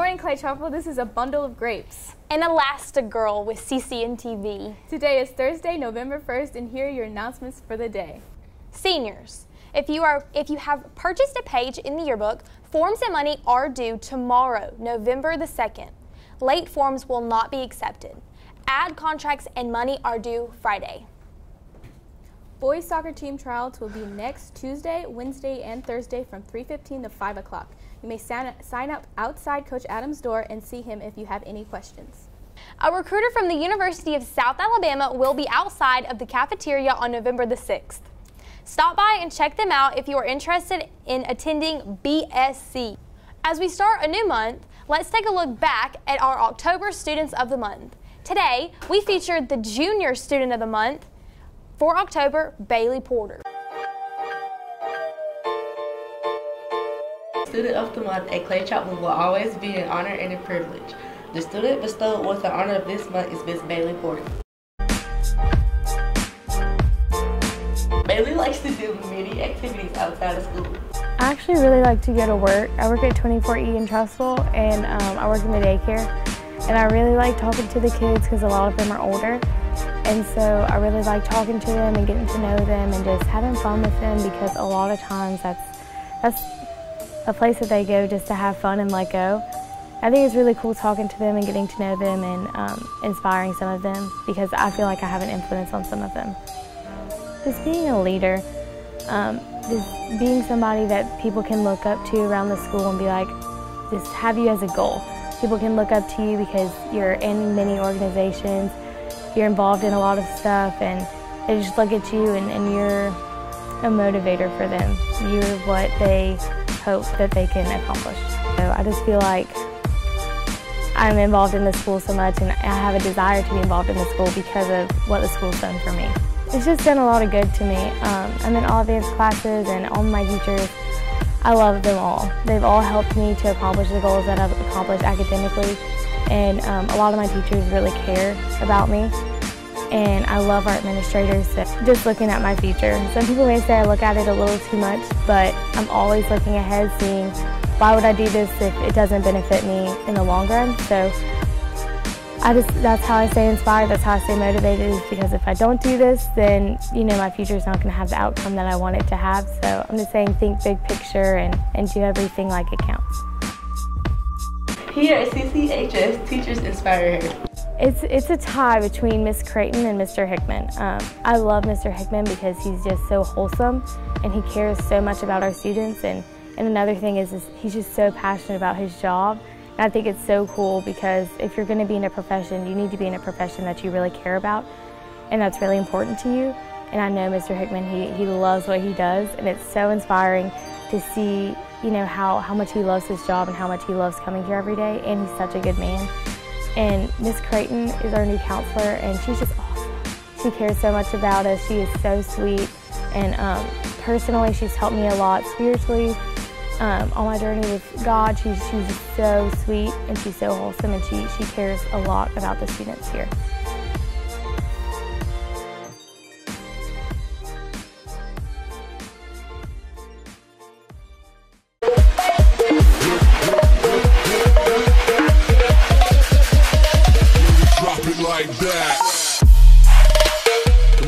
morning, Clay-Chalkville. This is a bundle of grapes. An Elastigirl with CCN TV. Today is Thursday, November 1st, and here are your announcements for the day. Seniors, if you are if you have purchased a page in the yearbook, forms and money are due tomorrow, November the 2nd. Late forms will not be accepted. Ad contracts and money are due Friday. Boys soccer team tryouts will be next Tuesday, Wednesday, and Thursday from 3.15 to 5 o'clock. You may sign up outside Coach Adams' door and see him if you have any questions. A recruiter from the University of South Alabama will be outside of the cafeteria on November the 6th. Stop by and check them out if you are interested in attending BSC. As we start a new month, let's take a look back at our October Students of the Month. Today, we featured the Junior Student of the Month, for October, Bailey Porter. Student of the Month at Clay-Chalkville will always be an honor and a privilege. The student bestowed with the honor of this month is Miss Bailey Porter. Bailey likes to do many activities outside of school. I actually really like to go to work. I work at 24E in Trussville and um, I work in the daycare. And I really like talking to the kids because a lot of them are older. And so I really like talking to them and getting to know them and just having fun with them because a lot of times that's, that's a place that they go just to have fun and let go. I think it's really cool talking to them and getting to know them and um, inspiring some of them because I feel like I have an influence on some of them. Just being a leader, um, just being somebody that people can look up to around the school and be like, just have you as a goal. People can look up to you because you're in many organizations you're involved in a lot of stuff and they just look at you and, and you're a motivator for them. You're what they hope that they can accomplish. So I just feel like I'm involved in the school so much and I have a desire to be involved in the school because of what the school's done for me. It's just done a lot of good to me. Um, I'm in all advanced classes and all my teachers, I love them all. They've all helped me to accomplish the goals that I've accomplished academically and um, a lot of my teachers really care about me and I love our administrators. So just looking at my future. Some people may say I look at it a little too much, but I'm always looking ahead, seeing why would I do this if it doesn't benefit me in the long run. So I just that's how I stay inspired. That's how I stay motivated. Is because if I don't do this, then you know my future is not going to have the outcome that I want it to have. So I'm just saying, think big picture and and do everything like it counts. Here at CCHS, teachers inspire her. It's, it's a tie between Miss Creighton and Mr. Hickman. Um, I love Mr. Hickman because he's just so wholesome and he cares so much about our students. And, and another thing is, is he's just so passionate about his job. And I think it's so cool because if you're going to be in a profession, you need to be in a profession that you really care about and that's really important to you. And I know Mr. Hickman, he, he loves what he does and it's so inspiring to see you know, how, how much he loves his job and how much he loves coming here every day, and he's such a good man. And Miss Creighton is our new counselor, and she's just awesome. She cares so much about us. She is so sweet, and um, personally, she's helped me a lot spiritually um, on my journey with God. She's, she's so sweet, and she's so wholesome, and she, she cares a lot about the students here.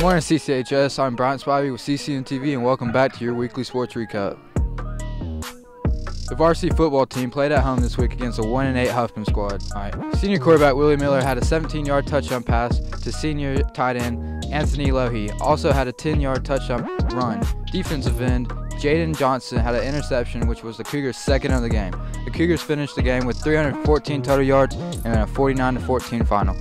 Morning, CCHS. I'm Brian Spivey with CCN TV, and welcome back to your weekly sports recap. The varsity football team played at home this week against a 1-8 Huffman squad. Senior quarterback Willie Miller had a 17-yard touchdown pass to senior tight end Anthony Lohi. Also had a 10-yard touchdown run. Defensive end Jaden Johnson had an interception, which was the Cougars' second of the game. The Cougars finished the game with 314 total yards and a 49-14 final.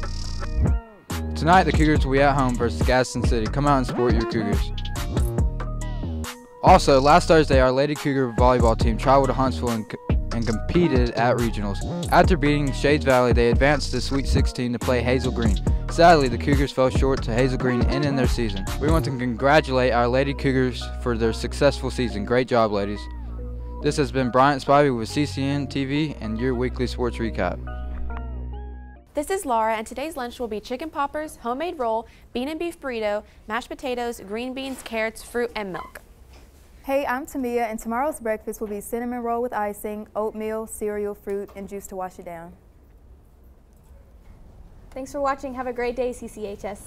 Tonight, the Cougars will be at home versus Gadsden City. Come out and support your Cougars. Also, last Thursday, our Lady Cougar volleyball team traveled to Huntsville and, and competed at regionals. After beating Shades Valley, they advanced to Sweet 16 to play Hazel Green. Sadly, the Cougars fell short to Hazel Green and in their season. We want to congratulate our Lady Cougars for their successful season. Great job, ladies. This has been Bryant Spivey with CCN TV and your weekly sports recap. This is Laura, and today's lunch will be chicken poppers, homemade roll, bean and beef burrito, mashed potatoes, green beans, carrots, fruit, and milk. Hey, I'm Tamia, and tomorrow's breakfast will be cinnamon roll with icing, oatmeal, cereal, fruit, and juice to wash it down. Thanks for watching. Have a great day, CCHS.